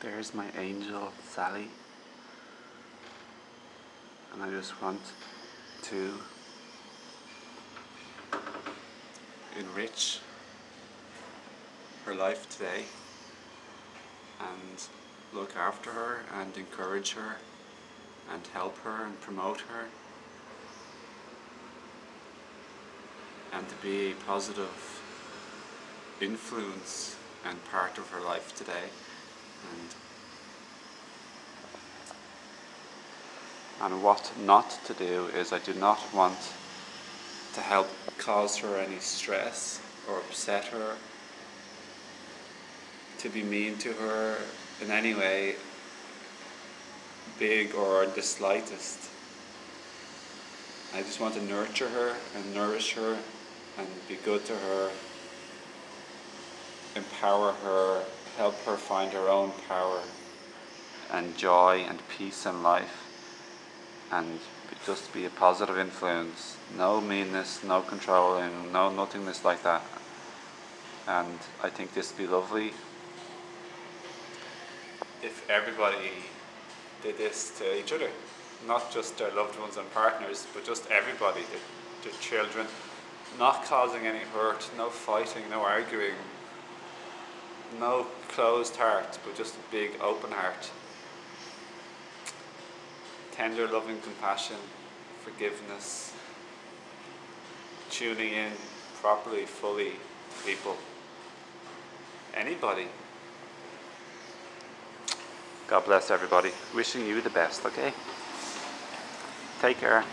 There's my angel, Sally. And I just want to enrich her life today and look after her and encourage her and help her and promote her and to be a positive influence and part of her life today and and what not to do is I do not want to help cause her any stress or upset her to be mean to her in any way big or the slightest. I just want to nurture her and nourish her and be good to her empower her help her find her own power and joy and peace in life and just be a positive influence. No meanness, no controlling, no nothingness like that. And I think this would be lovely if everybody did this to each other. Not just their loved ones and partners, but just everybody, the, the children. Not causing any hurt, no fighting, no arguing, no closed heart, but just a big open heart. Tender, loving compassion, forgiveness, tuning in properly, fully, people. Anybody. God bless everybody. Wishing you the best, okay? Take care.